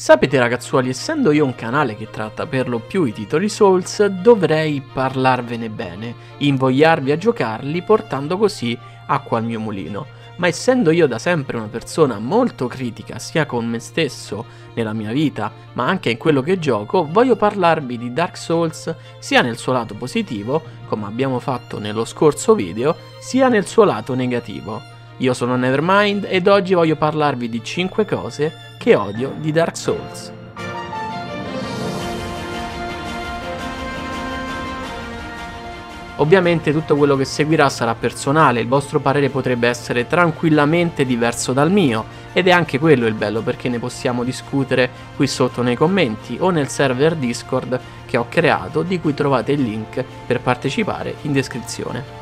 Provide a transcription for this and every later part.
Sapete ragazzuoli, essendo io un canale che tratta per lo più i titoli Souls, dovrei parlarvene bene, invogliarvi a giocarli portando così acqua al mio mulino. Ma essendo io da sempre una persona molto critica sia con me stesso, nella mia vita, ma anche in quello che gioco, voglio parlarvi di Dark Souls sia nel suo lato positivo, come abbiamo fatto nello scorso video, sia nel suo lato negativo. Io sono Nevermind ed oggi voglio parlarvi di 5 cose che odio di Dark Souls. Ovviamente tutto quello che seguirà sarà personale, il vostro parere potrebbe essere tranquillamente diverso dal mio ed è anche quello il bello perché ne possiamo discutere qui sotto nei commenti o nel server Discord che ho creato di cui trovate il link per partecipare in descrizione.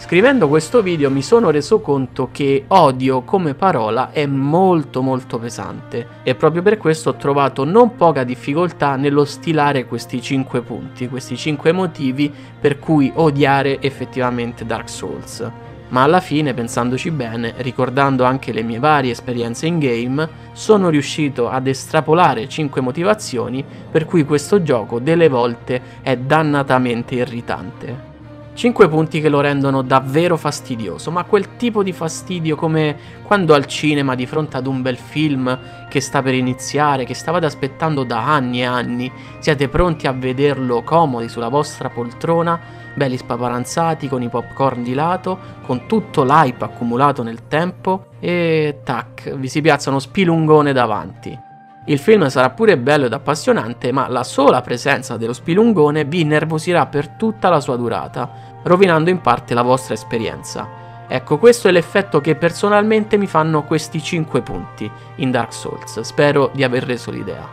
Scrivendo questo video mi sono reso conto che odio come parola è molto molto pesante e proprio per questo ho trovato non poca difficoltà nello stilare questi 5 punti, questi 5 motivi per cui odiare effettivamente Dark Souls. Ma alla fine, pensandoci bene, ricordando anche le mie varie esperienze in game, sono riuscito ad estrapolare 5 motivazioni per cui questo gioco delle volte è dannatamente irritante. 5 punti che lo rendono davvero fastidioso, ma quel tipo di fastidio come quando al cinema di fronte ad un bel film che sta per iniziare, che stavate aspettando da anni e anni, siete pronti a vederlo comodi sulla vostra poltrona, belli spaparanzati con i popcorn di lato, con tutto l'hype accumulato nel tempo e tac, vi si piazza uno spilungone davanti. Il film sarà pure bello ed appassionante, ma la sola presenza dello spilungone vi innervosirà per tutta la sua durata rovinando in parte la vostra esperienza. Ecco, questo è l'effetto che personalmente mi fanno questi 5 punti in Dark Souls. Spero di aver reso l'idea.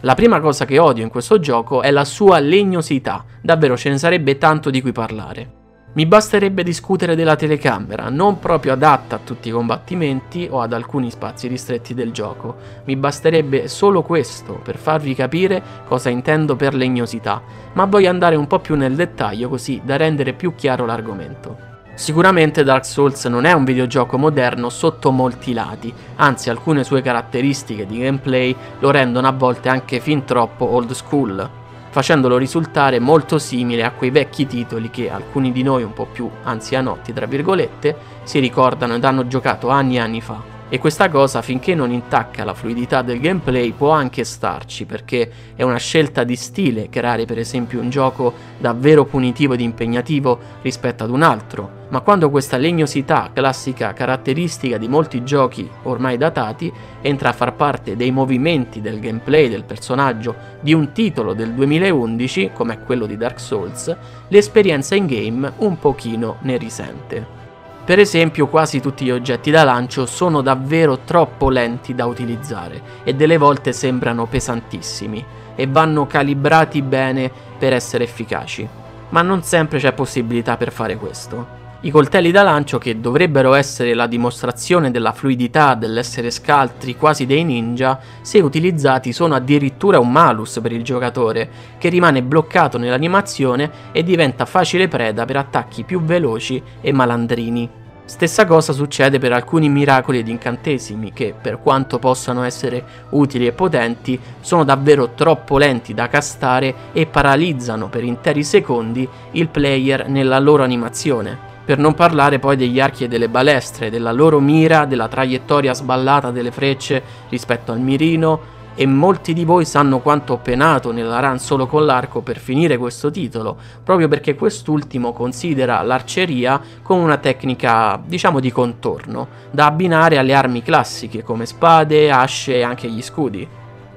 La prima cosa che odio in questo gioco è la sua legnosità, davvero ce ne sarebbe tanto di cui parlare. Mi basterebbe discutere della telecamera, non proprio adatta a tutti i combattimenti o ad alcuni spazi ristretti del gioco. Mi basterebbe solo questo per farvi capire cosa intendo per legnosità, ma voglio andare un po' più nel dettaglio così da rendere più chiaro l'argomento. Sicuramente Dark Souls non è un videogioco moderno sotto molti lati, anzi alcune sue caratteristiche di gameplay lo rendono a volte anche fin troppo old school facendolo risultare molto simile a quei vecchi titoli che alcuni di noi un po' più anzianotti, tra virgolette, si ricordano ed hanno giocato anni e anni fa. E questa cosa finché non intacca la fluidità del gameplay può anche starci perché è una scelta di stile creare per esempio un gioco davvero punitivo ed impegnativo rispetto ad un altro, ma quando questa legnosità, classica caratteristica di molti giochi ormai datati, entra a far parte dei movimenti del gameplay del personaggio di un titolo del 2011 come quello di Dark Souls, l'esperienza in game un pochino ne risente. Per esempio quasi tutti gli oggetti da lancio sono davvero troppo lenti da utilizzare e delle volte sembrano pesantissimi e vanno calibrati bene per essere efficaci, ma non sempre c'è possibilità per fare questo. I coltelli da lancio, che dovrebbero essere la dimostrazione della fluidità dell'essere scaltri quasi dei ninja, se utilizzati sono addirittura un malus per il giocatore, che rimane bloccato nell'animazione e diventa facile preda per attacchi più veloci e malandrini. Stessa cosa succede per alcuni miracoli ed incantesimi che, per quanto possano essere utili e potenti, sono davvero troppo lenti da castare e paralizzano per interi secondi il player nella loro animazione. Per non parlare poi degli archi e delle balestre, della loro mira, della traiettoria sballata delle frecce rispetto al mirino, e molti di voi sanno quanto ho penato nella run solo con l'arco per finire questo titolo, proprio perché quest'ultimo considera l'arceria come una tecnica, diciamo, di contorno, da abbinare alle armi classiche come spade, asce e anche gli scudi.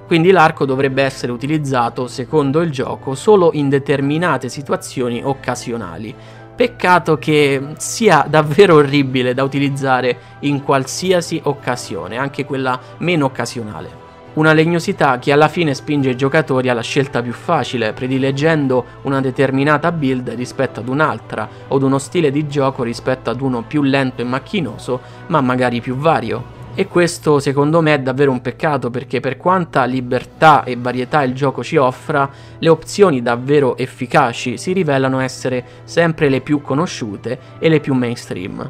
Quindi l'arco dovrebbe essere utilizzato, secondo il gioco, solo in determinate situazioni occasionali. Peccato che sia davvero orribile da utilizzare in qualsiasi occasione, anche quella meno occasionale. Una legnosità che alla fine spinge i giocatori alla scelta più facile, predileggendo una determinata build rispetto ad un'altra, o ad uno stile di gioco rispetto ad uno più lento e macchinoso, ma magari più vario. E questo secondo me è davvero un peccato perché per quanta libertà e varietà il gioco ci offra, le opzioni davvero efficaci si rivelano essere sempre le più conosciute e le più mainstream.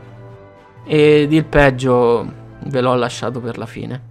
Ed il peggio ve l'ho lasciato per la fine.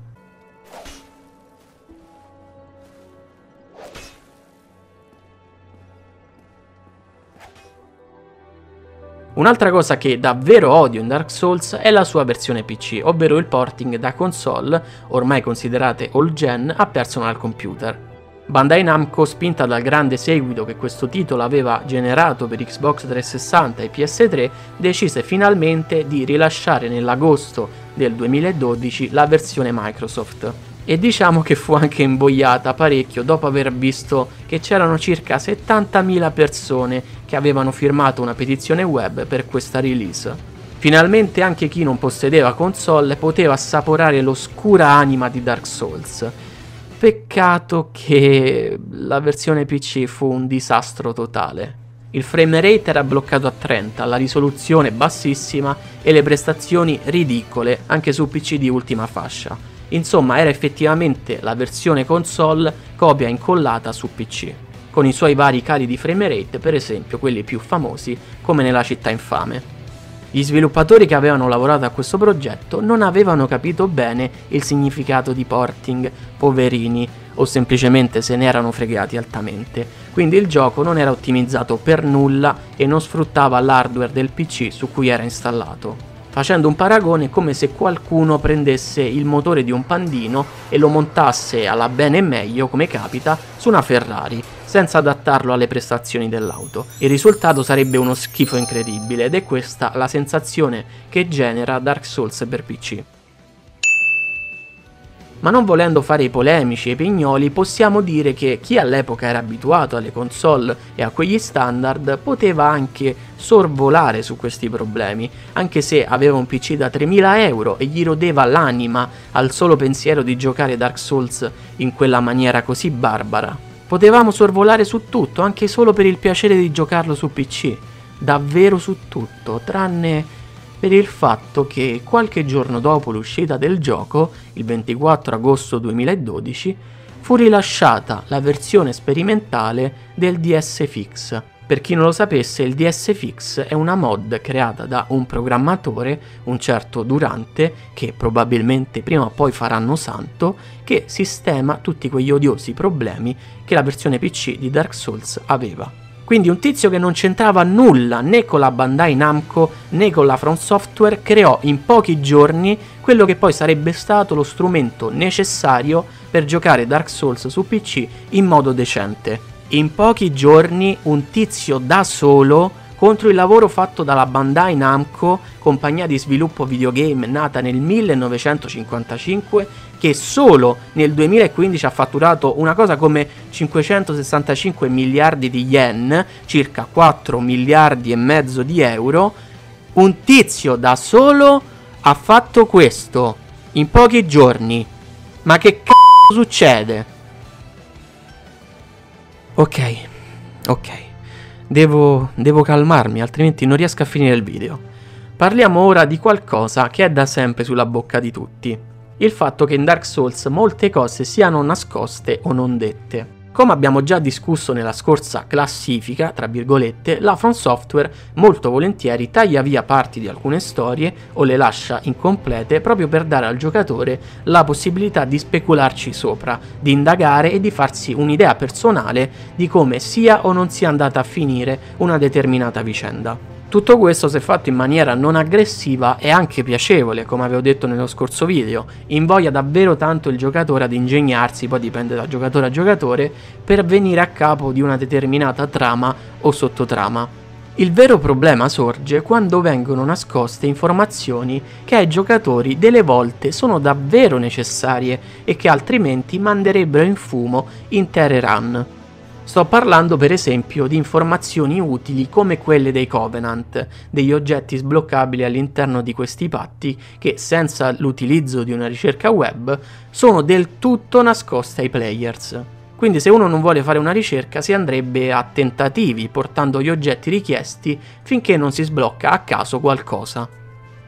Un'altra cosa che davvero odio in Dark Souls è la sua versione PC, ovvero il porting da console, ormai considerate all gen, a personal computer. Bandai Namco, spinta dal grande seguito che questo titolo aveva generato per Xbox 360 e PS3, decise finalmente di rilasciare nell'agosto del 2012 la versione Microsoft e diciamo che fu anche imboiata parecchio dopo aver visto che c'erano circa 70.000 persone che avevano firmato una petizione web per questa release. Finalmente anche chi non possedeva console poteva assaporare l'oscura anima di Dark Souls. Peccato che la versione PC fu un disastro totale. Il frame rate era bloccato a 30, la risoluzione bassissima e le prestazioni ridicole anche su PC di ultima fascia. Insomma, era effettivamente la versione console copia incollata su PC, con i suoi vari cali di frame rate, per esempio quelli più famosi, come nella città infame. Gli sviluppatori che avevano lavorato a questo progetto non avevano capito bene il significato di porting, poverini, o semplicemente se ne erano fregati altamente, quindi il gioco non era ottimizzato per nulla e non sfruttava l'hardware del PC su cui era installato facendo un paragone come se qualcuno prendesse il motore di un pandino e lo montasse alla bene e meglio, come capita, su una Ferrari, senza adattarlo alle prestazioni dell'auto. Il risultato sarebbe uno schifo incredibile ed è questa la sensazione che genera Dark Souls per PC. Ma non volendo fare i polemici e i pignoli, possiamo dire che chi all'epoca era abituato alle console e a quegli standard poteva anche sorvolare su questi problemi, anche se aveva un PC da 3000 euro e gli rodeva l'anima al solo pensiero di giocare Dark Souls in quella maniera così barbara. Potevamo sorvolare su tutto, anche solo per il piacere di giocarlo su PC, davvero su tutto, tranne per il fatto che qualche giorno dopo l'uscita del gioco, il 24 agosto 2012, fu rilasciata la versione sperimentale del DS Fix. Per chi non lo sapesse, il DS Fix è una mod creata da un programmatore, un certo Durante, che probabilmente prima o poi faranno santo, che sistema tutti quegli odiosi problemi che la versione PC di Dark Souls aveva. Quindi un tizio che non c'entrava nulla né con la Bandai Namco né con la From Software creò in pochi giorni quello che poi sarebbe stato lo strumento necessario per giocare Dark Souls su PC in modo decente. In pochi giorni un tizio da solo contro il lavoro fatto dalla Bandai Namco, compagnia di sviluppo videogame nata nel 1955 che solo nel 2015 ha fatturato una cosa come 565 miliardi di yen, circa 4 miliardi e mezzo di euro, un tizio da solo ha fatto questo in pochi giorni. Ma che c***o succede? Ok, ok. Devo, devo calmarmi, altrimenti non riesco a finire il video. Parliamo ora di qualcosa che è da sempre sulla bocca di tutti il fatto che in Dark Souls molte cose siano nascoste o non dette. Come abbiamo già discusso nella scorsa classifica, tra virgolette, la From Software molto volentieri taglia via parti di alcune storie o le lascia incomplete proprio per dare al giocatore la possibilità di specularci sopra, di indagare e di farsi un'idea personale di come sia o non sia andata a finire una determinata vicenda. Tutto questo se fatto in maniera non aggressiva è anche piacevole, come avevo detto nello scorso video, invoglia davvero tanto il giocatore ad ingegnarsi, poi dipende da giocatore a giocatore, per venire a capo di una determinata trama o sottotrama. Il vero problema sorge quando vengono nascoste informazioni che ai giocatori delle volte sono davvero necessarie e che altrimenti manderebbero in fumo intere run. Sto parlando per esempio di informazioni utili come quelle dei Covenant, degli oggetti sbloccabili all'interno di questi patti che senza l'utilizzo di una ricerca web sono del tutto nascoste ai players. Quindi se uno non vuole fare una ricerca si andrebbe a tentativi portando gli oggetti richiesti finché non si sblocca a caso qualcosa.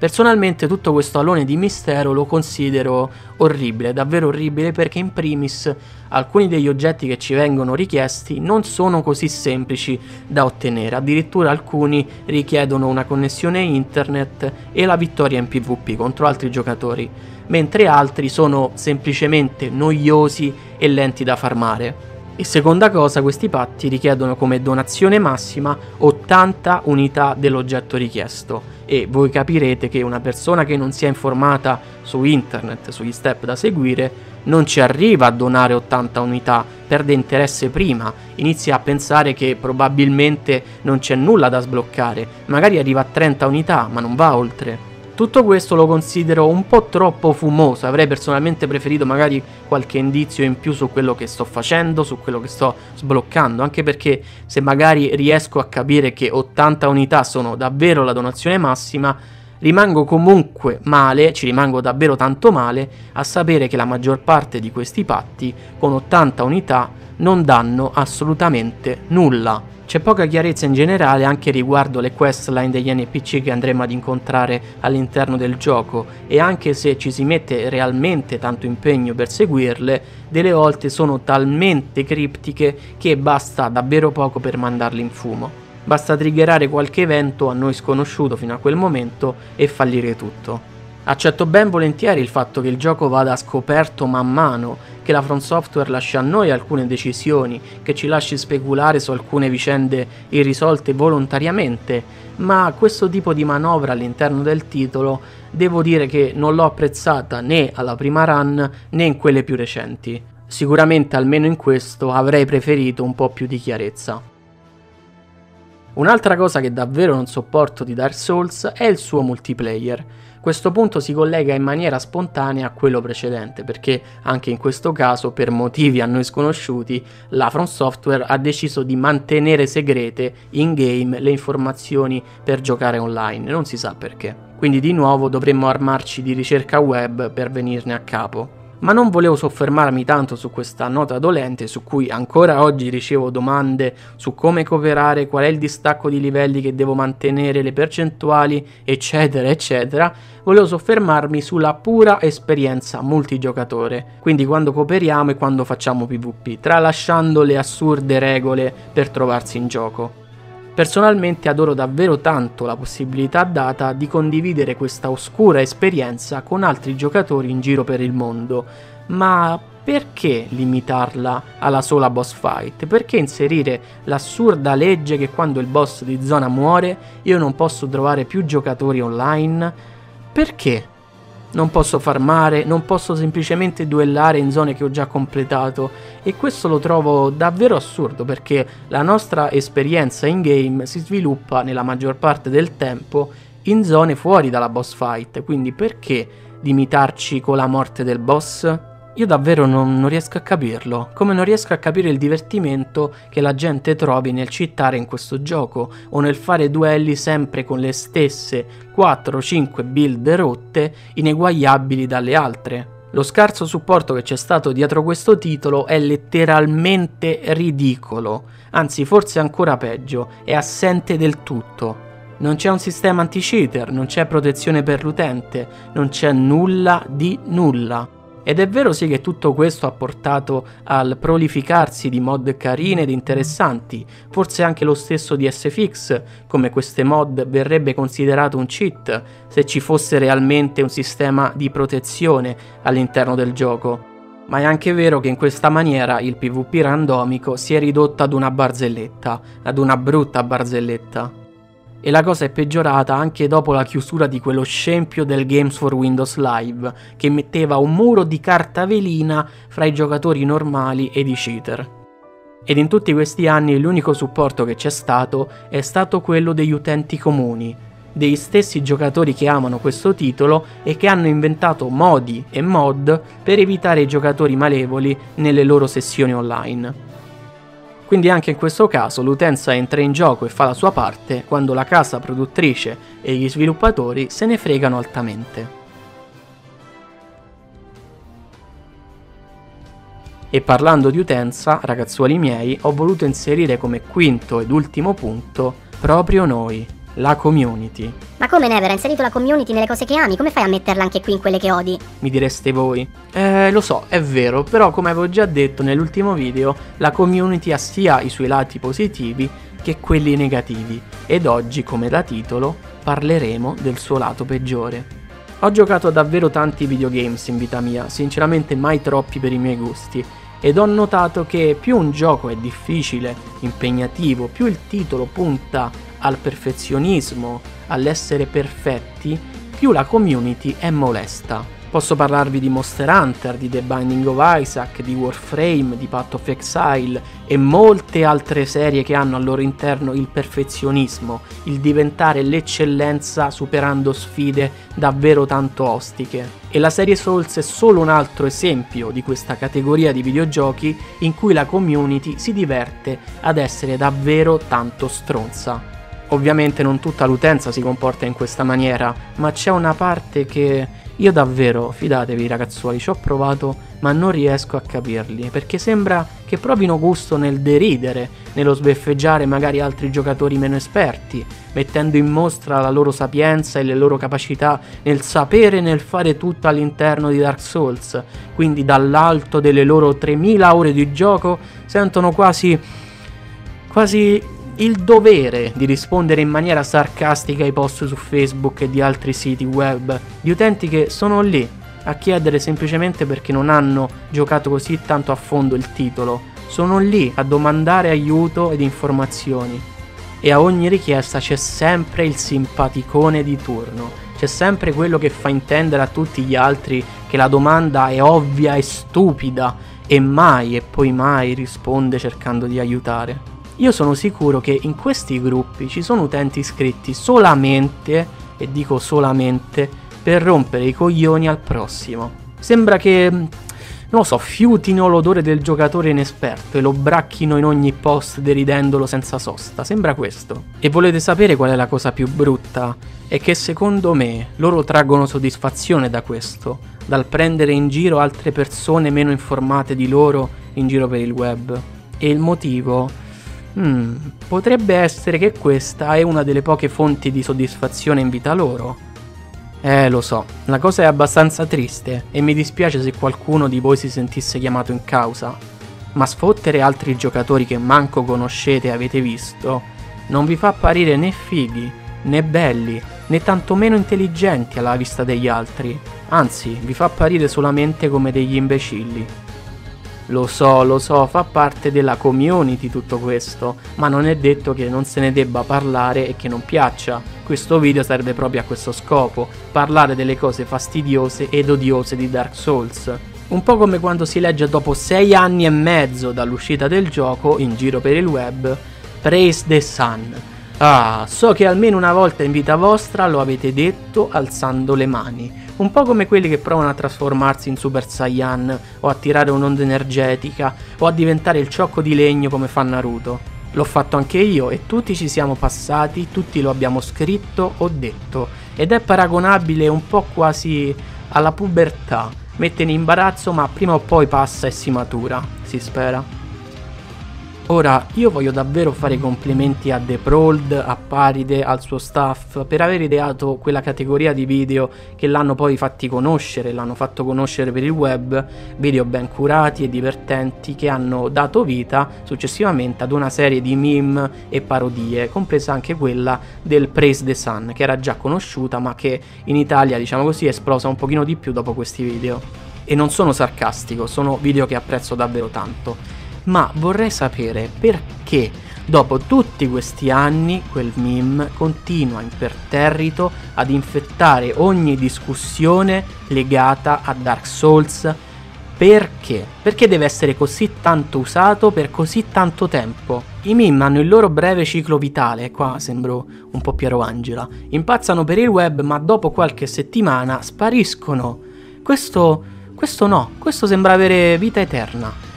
Personalmente tutto questo alone di mistero lo considero orribile, davvero orribile perché in primis alcuni degli oggetti che ci vengono richiesti non sono così semplici da ottenere, addirittura alcuni richiedono una connessione internet e la vittoria in PvP contro altri giocatori mentre altri sono semplicemente noiosi e lenti da farmare. E seconda cosa, questi patti richiedono come donazione massima 80 unità dell'oggetto richiesto e voi capirete che una persona che non si è informata su internet, sugli step da seguire, non ci arriva a donare 80 unità, perde interesse prima, inizia a pensare che probabilmente non c'è nulla da sbloccare, magari arriva a 30 unità ma non va oltre. Tutto questo lo considero un po' troppo fumoso, avrei personalmente preferito magari qualche indizio in più su quello che sto facendo, su quello che sto sbloccando, anche perché se magari riesco a capire che 80 unità sono davvero la donazione massima, rimango comunque male, ci rimango davvero tanto male a sapere che la maggior parte di questi patti con 80 unità non danno assolutamente nulla. C'è poca chiarezza in generale anche riguardo le questline degli NPC che andremo ad incontrare all'interno del gioco e anche se ci si mette realmente tanto impegno per seguirle, delle volte sono talmente criptiche che basta davvero poco per mandarle in fumo. Basta triggerare qualche evento a noi sconosciuto fino a quel momento e fallire tutto. Accetto ben volentieri il fatto che il gioco vada scoperto man mano, che la Front Software lasci a noi alcune decisioni, che ci lasci speculare su alcune vicende irrisolte volontariamente, ma questo tipo di manovra all'interno del titolo devo dire che non l'ho apprezzata né alla prima run né in quelle più recenti. Sicuramente almeno in questo avrei preferito un po' più di chiarezza. Un'altra cosa che davvero non sopporto di Dark Souls è il suo multiplayer. Questo punto si collega in maniera spontanea a quello precedente, perché anche in questo caso, per motivi a noi sconosciuti, la From Software ha deciso di mantenere segrete in game le informazioni per giocare online, non si sa perché. Quindi di nuovo dovremmo armarci di ricerca web per venirne a capo ma non volevo soffermarmi tanto su questa nota dolente su cui ancora oggi ricevo domande su come cooperare, qual è il distacco di livelli che devo mantenere, le percentuali, eccetera, eccetera. Volevo soffermarmi sulla pura esperienza multigiocatore, quindi quando cooperiamo e quando facciamo PvP, tralasciando le assurde regole per trovarsi in gioco. Personalmente adoro davvero tanto la possibilità data di condividere questa oscura esperienza con altri giocatori in giro per il mondo, ma perché limitarla alla sola boss fight? Perché inserire l'assurda legge che quando il boss di zona muore io non posso trovare più giocatori online? Perché? Non posso farmare, non posso semplicemente duellare in zone che ho già completato e questo lo trovo davvero assurdo perché la nostra esperienza in game si sviluppa nella maggior parte del tempo in zone fuori dalla boss fight, quindi perché limitarci con la morte del boss? Io davvero non, non, riesco a capirlo, come non riesco a capire il divertimento che la gente trovi nel cittare in questo gioco o nel fare duelli sempre con le stesse 4-5 build rotte ineguagliabili dalle altre. Lo scarso supporto che c'è stato dietro questo titolo è letteralmente ridicolo, anzi forse ancora peggio, è assente del tutto. Non c'è un sistema anti-cheater, non c'è protezione per l'utente, non c'è nulla di nulla. Ed è vero sì che tutto questo ha portato al prolificarsi di mod carine ed interessanti, forse anche lo stesso di SFX, come queste mod verrebbe considerato un cheat se ci fosse realmente un sistema di protezione all'interno del gioco. Ma è anche vero che in questa maniera il PvP randomico si è ridotto ad una barzelletta, ad una brutta barzelletta. E la cosa è peggiorata anche dopo la chiusura di quello scempio del Games for Windows Live, che metteva un muro di carta velina fra i giocatori normali ed i cheater. Ed in tutti questi anni l'unico supporto che c'è stato è stato quello degli utenti comuni, degli stessi giocatori che amano questo titolo e che hanno inventato modi e mod per evitare i giocatori malevoli nelle loro sessioni online. Quindi anche in questo caso l'utenza entra in gioco e fa la sua parte quando la casa produttrice e gli sviluppatori se ne fregano altamente. E parlando di utenza, ragazzuoli miei, ho voluto inserire come quinto ed ultimo punto proprio noi, la community. Ma come Never, hai inserito la community nelle cose che ami? Come fai a metterla anche qui in quelle che odi? Mi direste voi. Eh, lo so, è vero, però come avevo già detto nell'ultimo video, la community ha sia i suoi lati positivi che quelli negativi. Ed oggi, come da titolo, parleremo del suo lato peggiore. Ho giocato davvero tanti videogames in vita mia, sinceramente mai troppi per i miei gusti, ed ho notato che più un gioco è difficile, impegnativo, più il titolo punta al perfezionismo, all'essere perfetti, più la community è molesta. Posso parlarvi di Monster Hunter, di The Binding of Isaac, di Warframe, di Path of Exile e molte altre serie che hanno al loro interno il perfezionismo, il diventare l'eccellenza superando sfide davvero tanto ostiche. E la serie Souls è solo un altro esempio di questa categoria di videogiochi in cui la community si diverte ad essere davvero tanto stronza. Ovviamente non tutta l'utenza si comporta in questa maniera, ma c'è una parte che io davvero, fidatevi ragazzuoli, ci ho provato ma non riesco a capirli, perché sembra che provino gusto nel deridere, nello sbeffeggiare magari altri giocatori meno esperti, mettendo in mostra la loro sapienza e le loro capacità nel sapere e nel fare tutto all'interno di Dark Souls, quindi dall'alto delle loro 3000 ore di gioco sentono quasi quasi il dovere di rispondere in maniera sarcastica ai post su Facebook e di altri siti web di utenti che sono lì a chiedere semplicemente perché non hanno giocato così tanto a fondo il titolo, sono lì a domandare aiuto ed informazioni. E a ogni richiesta c'è sempre il simpaticone di turno, c'è sempre quello che fa intendere a tutti gli altri che la domanda è ovvia e stupida e mai e poi mai risponde cercando di aiutare. Io sono sicuro che in questi gruppi ci sono utenti iscritti solamente, e dico solamente, per rompere i coglioni al prossimo. Sembra che, non lo so, fiutino l'odore del giocatore inesperto e lo bracchino in ogni post deridendolo senza sosta. Sembra questo. E volete sapere qual è la cosa più brutta? È che secondo me loro traggono soddisfazione da questo, dal prendere in giro altre persone meno informate di loro in giro per il web. E il motivo Hmm, potrebbe essere che questa è una delle poche fonti di soddisfazione in vita loro. Eh, lo so, la cosa è abbastanza triste e mi dispiace se qualcuno di voi si sentisse chiamato in causa. Ma sfottere altri giocatori che manco conoscete e avete visto non vi fa apparire né fighi, né belli, né tantomeno intelligenti alla vista degli altri, anzi vi fa apparire solamente come degli imbecilli. Lo so, lo so, fa parte della community tutto questo, ma non è detto che non se ne debba parlare e che non piaccia. Questo video serve proprio a questo scopo, parlare delle cose fastidiose ed odiose di Dark Souls. Un po' come quando si legge dopo 6 anni e mezzo dall'uscita del gioco, in giro per il web, Praise the Sun. Ah, so che almeno una volta in vita vostra lo avete detto alzando le mani un po' come quelli che provano a trasformarsi in Super Saiyan o a tirare un'onda energetica o a diventare il ciocco di legno come fa Naruto. L'ho fatto anche io e tutti ci siamo passati, tutti lo abbiamo scritto o detto ed è paragonabile un po' quasi alla pubertà. Mette in imbarazzo ma prima o poi passa e si matura, si spera. Ora, io voglio davvero fare complimenti a The Prold, a Paride, al suo staff per aver ideato quella categoria di video che l'hanno poi fatti conoscere, l'hanno fatto conoscere per il web, video ben curati e divertenti che hanno dato vita successivamente ad una serie di meme e parodie, compresa anche quella del Praise the Sun, che era già conosciuta ma che in Italia, diciamo così, è esplosa un pochino di più dopo questi video. E non sono sarcastico, sono video che apprezzo davvero tanto ma vorrei sapere perché dopo tutti questi anni quel meme continua imperterrito ad infettare ogni discussione legata a Dark Souls. Perché? Perché deve essere così tanto usato per così tanto tempo? I meme hanno il loro breve ciclo vitale, qua sembro un po' Piero Angela, impazzano per il web ma dopo qualche settimana spariscono. Questo, questo no, questo sembra avere vita eterna.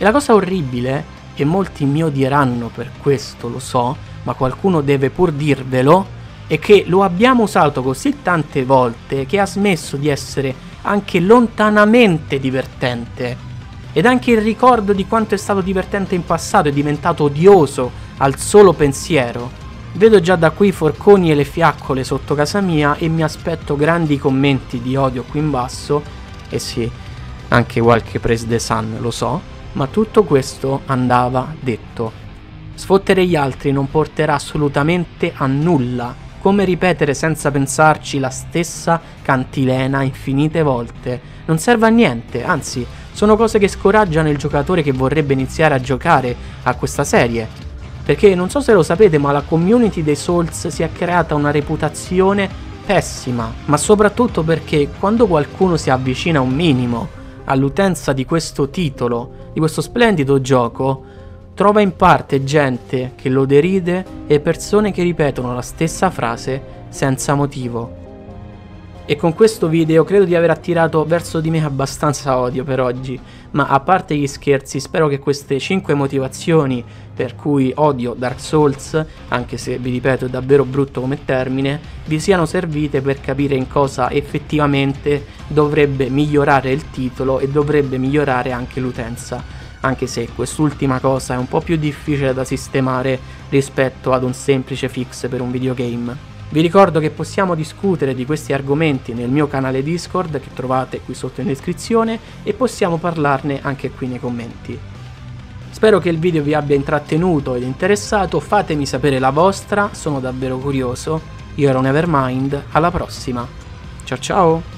E la cosa orribile, e molti mi odieranno per questo, lo so, ma qualcuno deve pur dirvelo, è che lo abbiamo usato così tante volte che ha smesso di essere anche lontanamente divertente. Ed anche il ricordo di quanto è stato divertente in passato è diventato odioso al solo pensiero. Vedo già da qui i forconi e le fiaccole sotto casa mia e mi aspetto grandi commenti di odio qui in basso. E sì, anche qualche prese de sun, lo so ma tutto questo andava detto. Sfottere gli altri non porterà assolutamente a nulla come ripetere senza pensarci la stessa cantilena infinite volte. Non serve a niente, anzi, sono cose che scoraggiano il giocatore che vorrebbe iniziare a giocare a questa serie. Perché non so se lo sapete, ma la community dei Souls si è creata una reputazione pessima, ma soprattutto perché quando qualcuno si avvicina un minimo all'utenza di questo titolo, di questo splendido gioco, trova in parte gente che lo deride e persone che ripetono la stessa frase senza motivo. E con questo video credo di aver attirato verso di me abbastanza odio per oggi, ma a parte gli scherzi spero che queste 5 motivazioni per cui odio Dark Souls, anche se vi ripeto è davvero brutto come termine, vi siano servite per capire in cosa effettivamente dovrebbe migliorare il titolo e dovrebbe migliorare anche l'utenza anche se quest'ultima cosa è un po' più difficile da sistemare rispetto ad un semplice fix per un videogame. Vi ricordo che possiamo discutere di questi argomenti nel mio canale Discord che trovate qui sotto in descrizione e possiamo parlarne anche qui nei commenti. Spero che il video vi abbia intrattenuto ed interessato, fatemi sapere la vostra, sono davvero curioso. Io ero Nevermind, alla prossima. Ciao ciao!